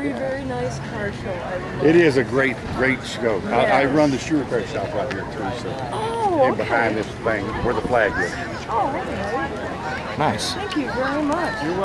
very, very nice car show. It is a great, great show. I, I run the shoe repair shop right here too, so. Oh, And okay. behind this thing where the flag is. Oh, okay. Nice. Thank you very much.